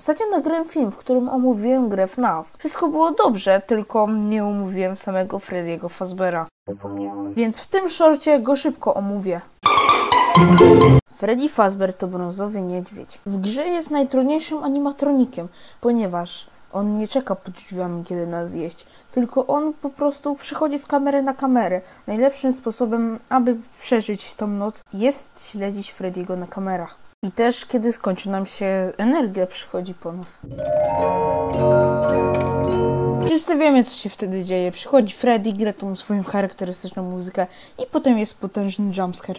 Ostatnio nagrałem film, w którym omówiłem grę FNAF. Wszystko było dobrze, tylko nie omówiłem samego Freddy'ego Fazbera. Więc w tym szorcie go szybko omówię. Freddy Fazbear to brązowy niedźwiedź. W grze jest najtrudniejszym animatronikiem, ponieważ on nie czeka pod drzwiami, kiedy nas zjeść, tylko on po prostu przychodzi z kamery na kamerę. Najlepszym sposobem, aby przeżyć tą noc, jest śledzić Freddy'ego na kamerach. I też, kiedy skończy nam się energia, przychodzi po nas. Wszyscy wiemy, co się wtedy dzieje. Przychodzi Freddy, gra tą swoją charakterystyczną muzykę i potem jest potężny jumpscare.